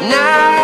Now